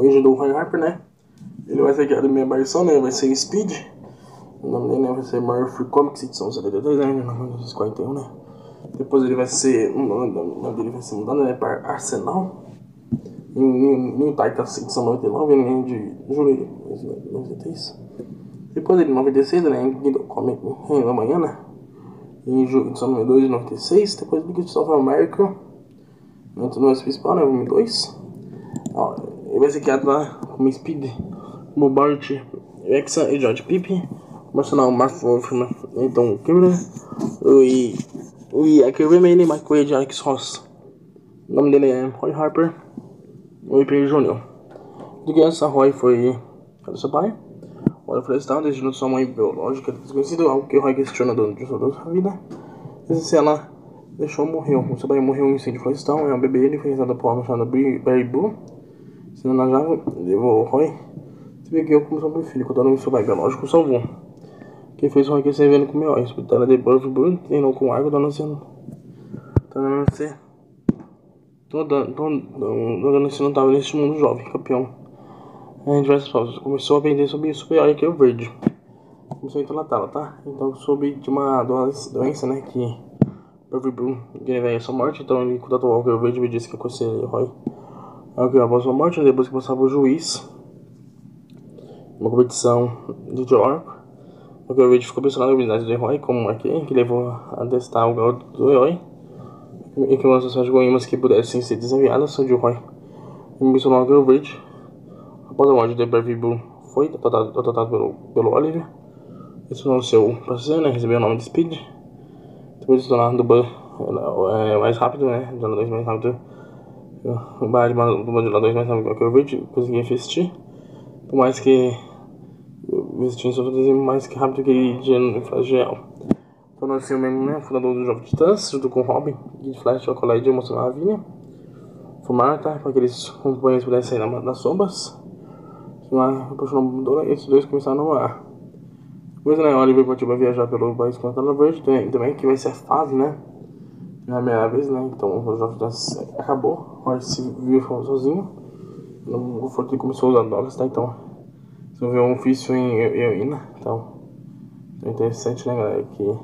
hoje do Roy Harper, né? Ele vai ser criado em minha versão, né? Vai ser Speed. O nome dele né? vai ser Murphy Comics edição 73, né? 1941, né? Depois ele vai ser. O nome dele vai ser mudado né? para Arsenal. Em New Titans edição 99, né? De julho de 93. Depois ele em 96, né? Em Guido Comic da manhã, né? Em julho edição 92 de 96. Depois Big South America. Antes no principal, né? Volume 2. Ele ser criado lá como Speed, como Bart, Exa e George Pippen. Mark Wolfman, então Cameron, e o Iaker Remaining, Michael de Alex Ross. O nome dele é Roy Harper, o IP Júnior. De criança, Roy foi do seu pai. Roy Florestal, desde sua mãe biológica desconhecida, algo que Roy questiona durante toda sua vida. Se ela deixou morreu. O seu pai morreu em incêndio florestal, é um bebê, ele foi rezado por uma chamada Barry Boo. Se não najava, levou Roy. Se vê que eu como seu filho, contando o seu pai biológico, salvou. Quem fez o Roy crescer vendo com meu hospital de Burford, treinou com água, dando sendo. Dando ser. Toda. Dando se não estava neste mundo jovem, campeão. Em diversas pausas. Começou a aprender sobre isso, super que é o verde. Começou a entratá-la, tá? Então soube de uma doença, né? Que. Burford Blue, que ele veio a sua morte, então ele contatou o Walker Verde e me disse que aconselhou Roy. Que após sua morte, depois que passava o juiz. Uma competição de York. O Gurridge ficou impressionado com a habilidade do herói, como aquele que levou a testar o garoto do herói e que uma sociedade de goimas que pudessem ser desafiadas sobre o herói. Impressionou o Gurridge. Após a morte de Blue, foi tratado, tratado pelo, pelo Oliver. Isso não seu parceiro, né? Recebeu o nome de Speed. Depois de se tornar é, mais rápido, né? 2 mais rápido. O bar do Ban 2 mais rápido que o Gurridge conseguia assistir. Por mais que Vestinho só desenho mais que rápido que Diano Flageal. Tornou-se o mesmo, né? Fundador do Jovem Titãs, junto com Robin, Kid Flash, Chocolate e emocionar a Vinha. Fumar, tá? Para que eles companheiros pudessem sair das sombras. Lá, apaixonou esses dois começaram a. Depois, né? Oliver partiu para viajar pelo país com a Verde também, que vai ser a fase, né? Na primeira vez, né? Então o Jovem Titãs acabou. O se viu sozinho. O Forte começou a usar drogas, tá? Então desenvolveu um vício em heroína. Então, é interessante, né, galera? Que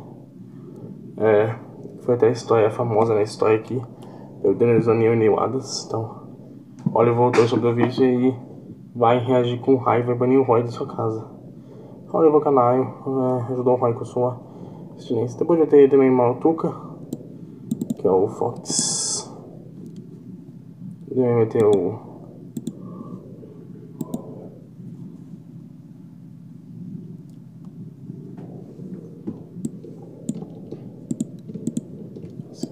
é, foi até a história famosa, né? A história que eu Denison Neil Adams. Então, Oliver voltou sobre o vício e vai reagir com raiva e banir o Roy da sua casa. Oliver Canaio é, ajudou o Roy com sua abstinência. Depois de ter também Maltuca, que é o Fox. Ele vai ter o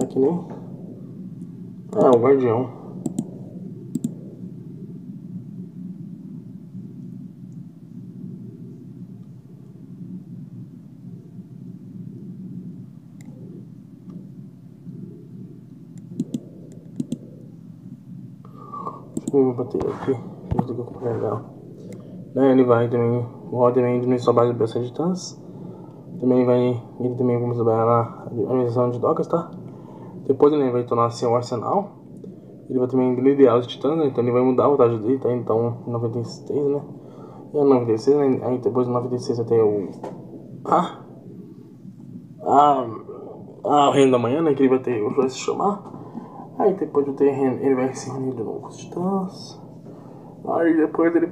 aqui, né? Ah, o guardião. Eu bater aqui. Legal. Né, ele vai também. O Rod também diminuir sua base de peça de tans. Também vai. Ele também vai trabalhar na administração de docas, tá? Depois ele vai tornar-se o Arsenal. Ele vai também liderar os Titãs, né? então ele vai mudar a vantagem dele, tá? Então, 96, né? E a 96, né? Aí depois do 96 vai ter o. Ah! Ah! Ah, o Reino da Manhã, né? Que ele vai ter. Vai se chamar. Aí depois do terreno ele vai se reunir de novo os Titãs. Aí depois ele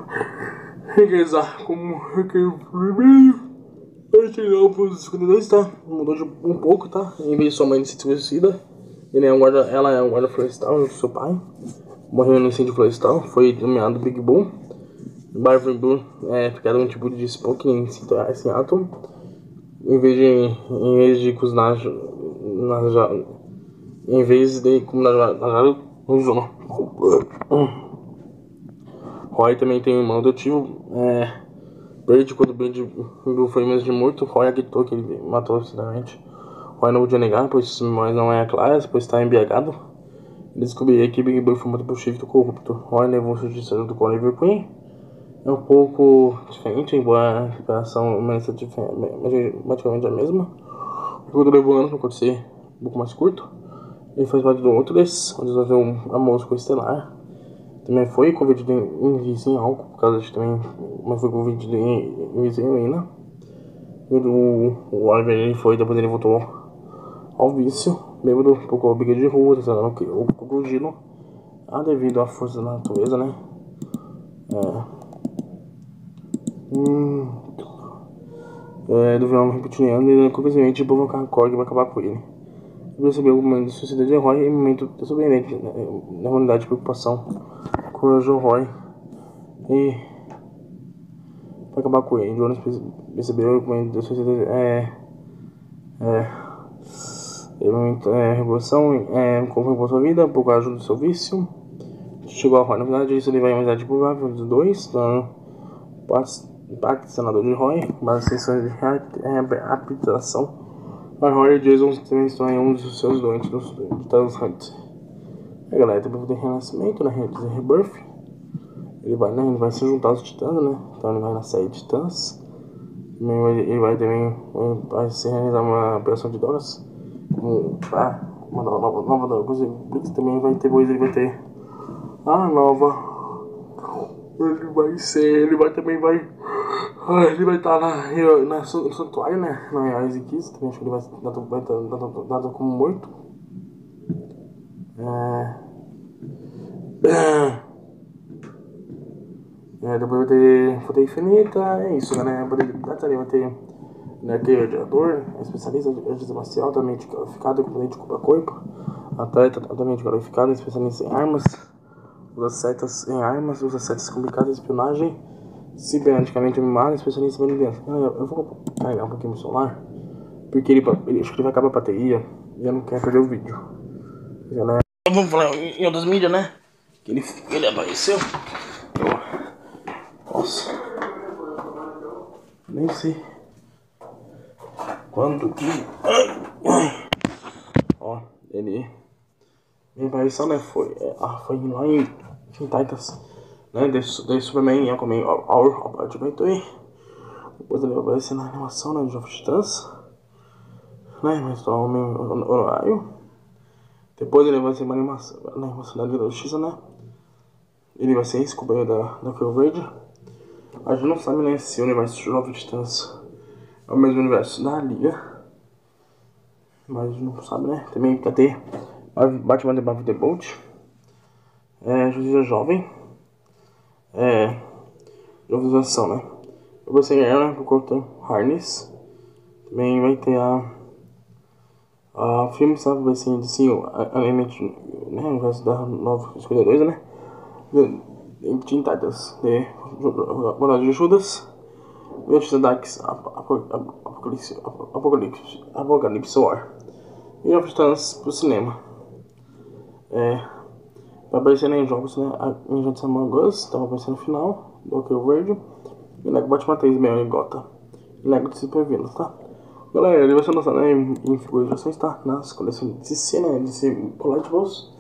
regressar como primeiro. Ele treinou pros 52, tá? Mudou de um pouco, tá? Em vez de sua mãe ser suicida. Ele é um guarda, ela é um guarda florestal junto com seu pai. Morreu no incêndio florestal. Foi nomeado Big Bull. Barvin Bull é ficado um tipo de Spock em Seattle. Em vez de, em vez de cozinhar na, em vez de como Roy também tem um irmão adotivo. É, Bird, quando Bird foi mesmo de morto, Roy acreditou que ele matou acidentalmente. Roy não podia negar, pois mas não é claro, pois está embriagado. Ele que Big Boy foi morto por Shift corrupto. Roy levou o justiça com Oliver Queen. É um pouco diferente, embora a recuperação humanista praticamente a mesma. O jogo levou anos para acontecer um pouco mais curto. Ele faz parte do outro desses, onde um amor com Estelar. Também foi convertido em vício em álcool, por causa de também. Mas foi convertido em vício em heroína. E o, Oliver ele foi, depois ele voltou ao vício, bêbado, por briga de rua, tentando o crocodilo. Ah, devido à força da natureza, né? É. Hum. É, do vilão reptiliano e simplesmente provocar a Korg vai acabar com ele. Ele percebeu o momento de suicídio de Roy e o momento da surpreendente, né? na realidade, preocupação com o Roy e vai acabar com ele. Jonas percebeu o momento da suicídio de é, é, é, revolução, é, como sua vida, por causa do seu vício. Chegou a Roy, na verdade, isso levou a amizade provável dos dois, dando impacto senador de Roy, mas sessões de reabilitação. A Roy e Jason também estão em um dos seus doentes dos Thanos Hunt. A galera também vai ter renascimento, né? Rebirth. Ele vai, né? Ele vai se juntar aos titãs, né? Então ele vai na série de titãs. Ele vai também vai se realizar uma operação de drogas. Com ah, uma nova, nova droga. Blix também vai ter, depois ele vai ter a nova. Ele vai ser. Ele vai também vai. Ele vai estar na, na, no santuário, né? Na Isaac Kiss, também acho que ele vai estar dado, como morto. É. É, depois vai ter Foda Infinita, é isso, né? Poder de vai ter né, aquele odiador, especialista em justiça marcial, altamente qualificado, componente de culpa corpo, atleta altamente qualificado, especialista em armas, usa setas em armas, usa setas complicadas, espionagem, ciberneticamente mimado, especialista em liderança. Eu, eu vou carregar um pouquinho o celular, porque ele, ele acho que ele vai acabar a bateria e eu não quero perder o vídeo. Galera, vamos falar em outras mídias, né? Que ele, ele apareceu. Nossa. Nem sei. Quando que. Ó, ele. Minha aparição, né? Foi, é, ah, foi lá em Teen Né? Daí Superman e Aquaman Hour Apartment aí. Depois ele vai aparecer na animação, né? De Jovem Titãs. Né? Mas tá homem horário. Depois ele vai ser uma animação na animação da Liga da Justiça, né? Ele vai ser ex-companheiro da, da Phil Verde. A gente não sabe né, se o universo de Jovem Titãs é o mesmo universo da Liga. Mas não sabe, né? Também vai ter Batman The Batman The Bolt. É, Justiça Jovem. É. Jovenização, né? Eu vou ser ela, por conta Harness. Também vai ter a. A filme, sabe? Vai ser assim, Animate, né? O universo da Nova Escolhedora, né? Teen Titans, de Morada de Judas, Justiça Dax, Apocalipse, Apocalipse, Apocalipse War e of Titans pro cinema. É, vai aparecer né, em jogos, né? A Ninja de Among Us, tava aparecendo no final, do OK Verde, e Lego Batman 3 mesmo em Gota, e Lego de Super Villains, tá? Galera, ele vai ser lançado né, em, em figurações, tá? Nas coleções de DC, né? DC Collectibles,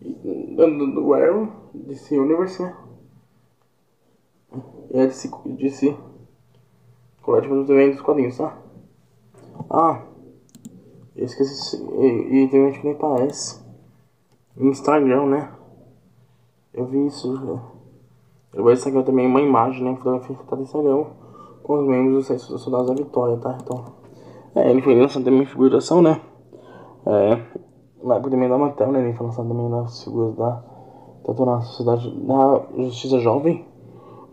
do, do Rare, DC Universe, né? E é DC, DC Collectibles também dos quadrinhos, tá? Ah, eu esqueci, e, e tem gente que nem parece. Instagram, né? Eu vi isso. Eu vou Instagram também uma imagem, né? Fotografia tá no Instagram com os membros dos Soldados da Vitória, tá? Então, é, ele foi lançado também figuração, né? É, na época também da Matel, né? Ele foi lançado também nas figuras da. Tanto na Sociedade da Justiça Jovem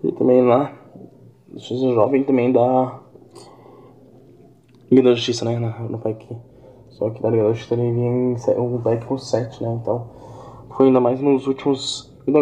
e também na Justiça Jovem também da Liga da Justiça, né? No pack. Só que da Liga da Justiça ele vinha em um pack com 7, né? Então foi ainda mais nos últimos Ну, Когда